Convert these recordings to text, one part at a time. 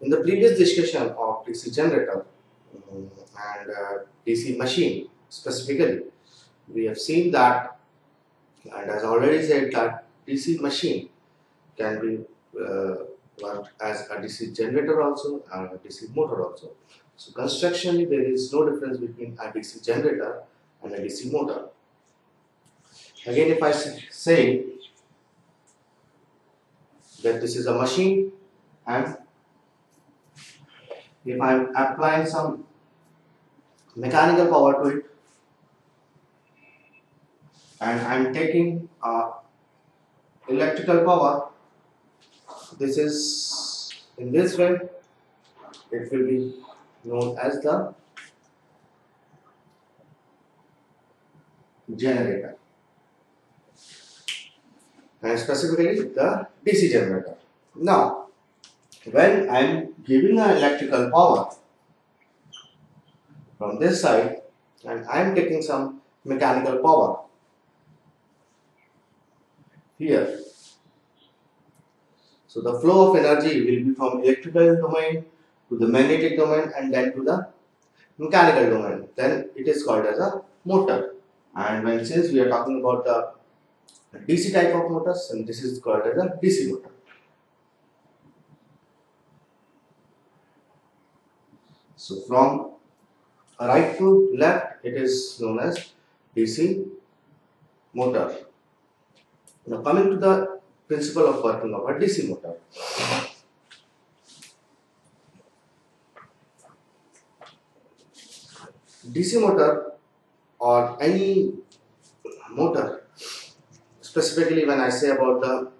In the previous discussion of DC generator um, and uh, DC machine specifically, we have seen that and as already said that DC machine can be uh, worked as a DC generator also and a DC motor also. So constructionally there is no difference between a DC generator and a DC motor. Again if I say that this is a machine and if I am applying some mechanical power to it and I am taking uh, electrical power this is in this way it will be known as the generator and specifically the DC generator. Now when I am giving an electrical power from this side and I am taking some mechanical power here. So the flow of energy will be from electrical domain to the magnetic domain and then to the mechanical domain. Then it is called as a motor. And when since we are talking about the DC type of motors and this is called as a DC motor. So from right to left it is known as DC motor. Now coming to the principle of working of a DC motor. DC motor or any motor specifically when I say about the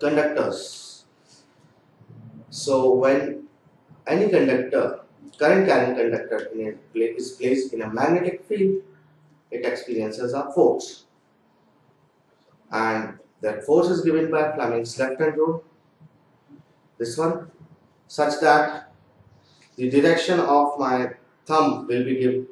conductors. So when any conductor, current carrying conductor a, is placed in a magnetic field, it experiences a force. And that force is given by Fleming's left hand rule. This one such that the direction of my thumb will be give,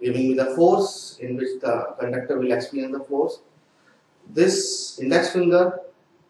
giving me the force in which the conductor will experience the force. This index finger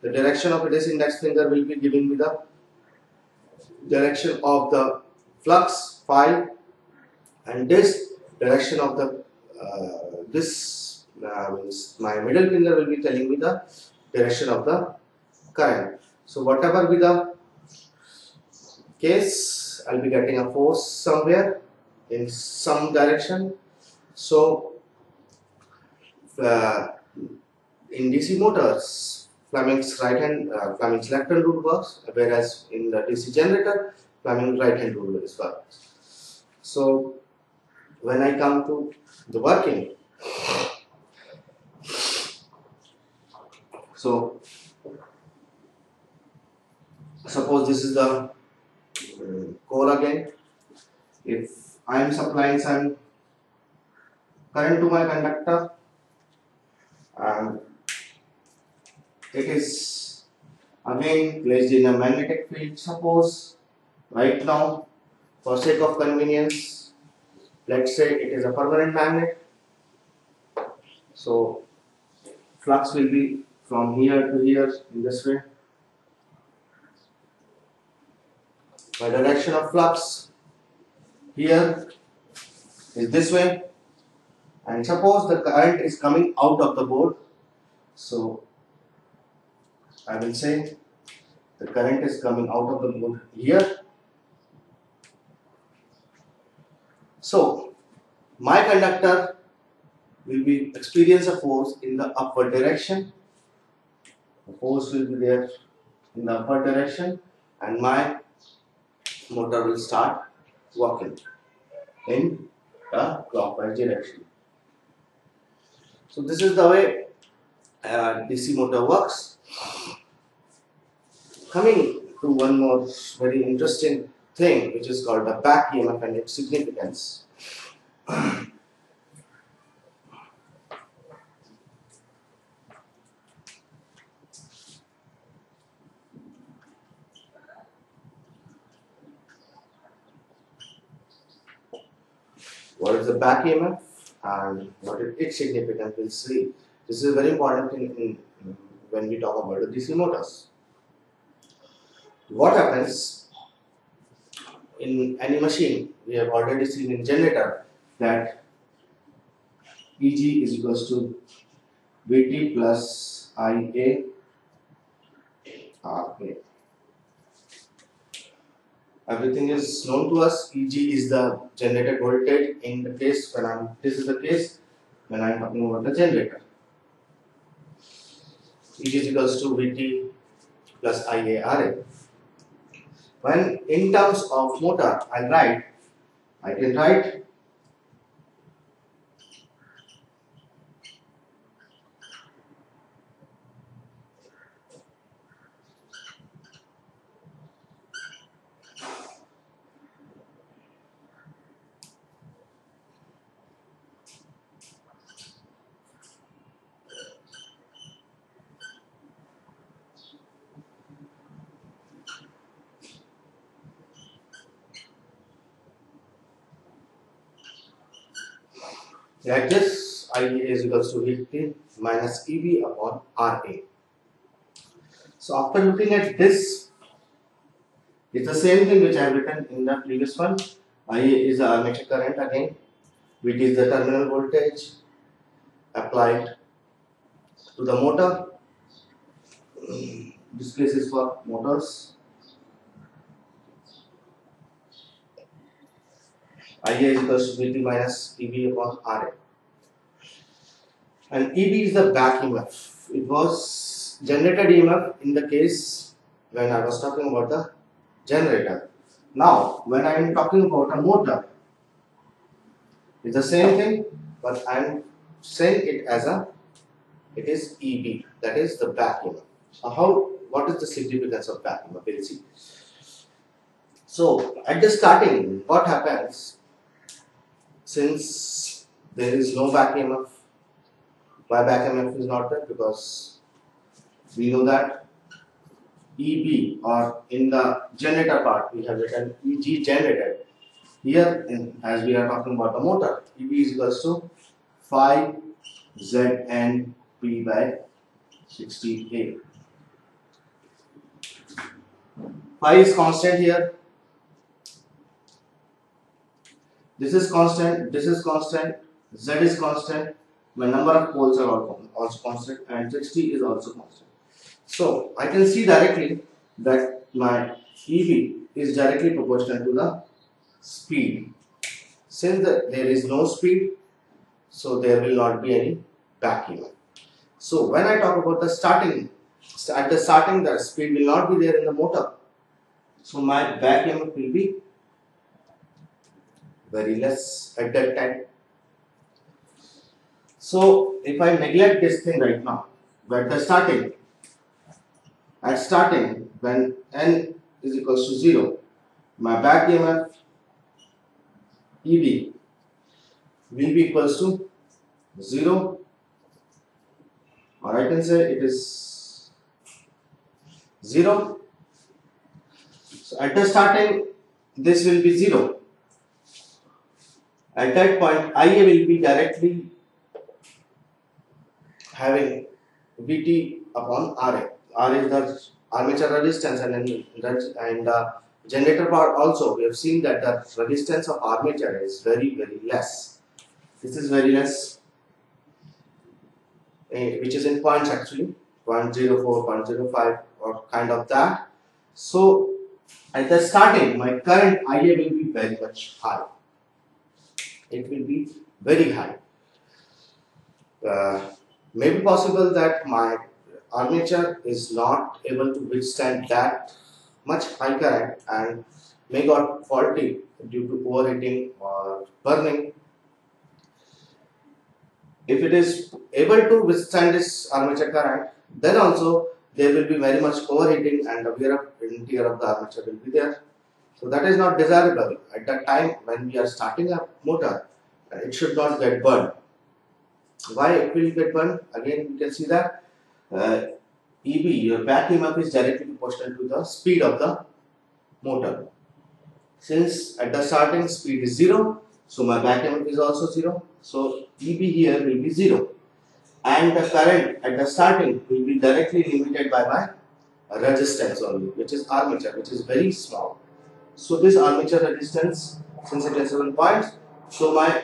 the direction of this index finger will be giving me the direction of the flux phi and this direction of the uh, this uh, my middle finger will be telling me the direction of the current. So whatever be the case, I'll be getting a force somewhere in some direction. So uh, in DC motors, Fleming's right hand, uh, Fleming's left hand rule works, whereas in the DC generator, Right hand rule is works. So when I come to the working, So suppose this is the uh, core again. If I am supplying some current to my conductor and it is again placed in a magnetic field suppose right now for sake of convenience let's say it is a permanent magnet so flux will be from here to here in this way. My direction of flux here is this way and suppose the current is coming out of the board so I will say the current is coming out of the board here so my conductor will be experience a force in the upward direction the force will be there in the upward direction and my motor will start working in the clockwise direction. So this is the way uh, DC motor works. Coming to one more very interesting thing which is called the back EMF and its significance. what is the back EMF and what is its significance we'll see. This is very important in, in, when we talk about the DC motors. What happens in any machine, we have already seen in generator that Eg is equals to Vt plus Ia Ra. Everything is known to us. Eg is the generated voltage in the case when I'm this is the case when I'm talking about the generator. Eg is equals to Vt plus Ia Ra. When in terms of motor, I'll write, I can write like this IA is equals to Vt minus EB upon RA. So after looking at this, it's the same thing which I have written in the previous one. IA is the armature current again. which is the terminal voltage applied to the motor. This case is for motors. Ia is equals to minus EB upon Ra. And EB is the back EMF. It was generated EMF in the case when I was talking about the generator. Now, when I am talking about a motor, it's the same thing, but I am saying it as a it is EB, that is the back EMF. So, how what is the significance of back EMF? We'll see. So, at the starting, what happens since there is no back EMF? Why back EMF is not there? Because we know that EB or in the generator part we have written EG generated. Here in, as we are talking about the motor, EB is equals to phi Zn P by 60A. Phi is constant here. This is constant, this is constant, Z is constant, my number of poles are also constant and 60 is also constant. So I can see directly that my EB is directly proportional to the speed. Since the, there is no speed, so there will not be any back EMF. So when I talk about the starting, at the starting the speed will not be there in the motor. So my back EMF will be very less at that time. So if I neglect this thing right now, at the starting, at starting when n is equals to 0, my back EMF EB will be equals to 0 or I can say it is 0. So at the starting this will be 0 at that point, Ia will be directly having Vt upon Ra. R is the armature resistance and and uh, generator part also we have seen that the resistance of armature is very very less. This is very less, which is in points actually 0.04, 0.05 or kind of that. So at the starting, my current Ia will be very much high it will be very high. Uh, may be possible that my armature is not able to withstand that much high current and may got faulty due to overheating or burning. If it is able to withstand this armature current, then also there will be very much overheating and the wear and tear of the armature will be there. So that is not desirable. At that time when we are starting a motor, it should not get burned. Why it will get burned? Again, you can see that uh, EB, your back EMF is directly proportional to the speed of the motor. Since at the starting speed is 0, so my back EMF is also 0. So EB here will be 0. And the current at the starting will be directly limited by my resistance only, which is armature, which is very small. So this armature resistance, since it is 7 points, so my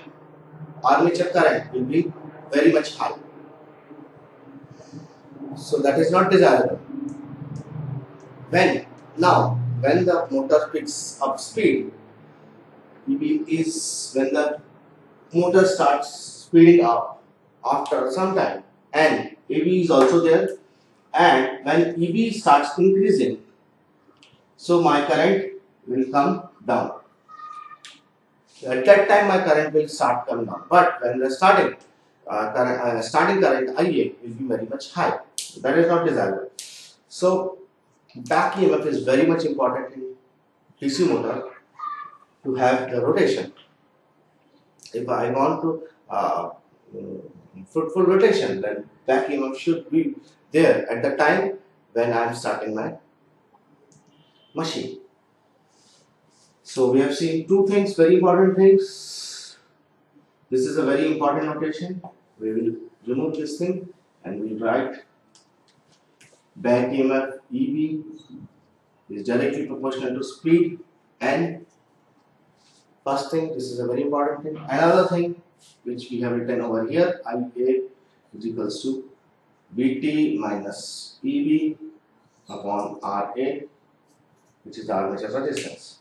armature current will be very much high. So that is not desirable. When now when the motor picks up speed, is when the motor starts speeding up after some time and EB is also there and when EB starts increasing so my current will come down. At that time my current will start coming down but when the starting uh, current, uh, starting current IA will be very much high. That is not desirable. So back EMF is very much important in DC motor to have the rotation. If I want to uh, fruitful rotation, then back EMF should be there at the time when I am starting my machine. So we have seen two things, very important things. This is a very important notation. We will remove this thing and we will write back EMF EB is directly proportional to speed and first thing this is a very important thing another thing which we have written over here IA is equals to Vt minus EB upon RA which is the armature resistance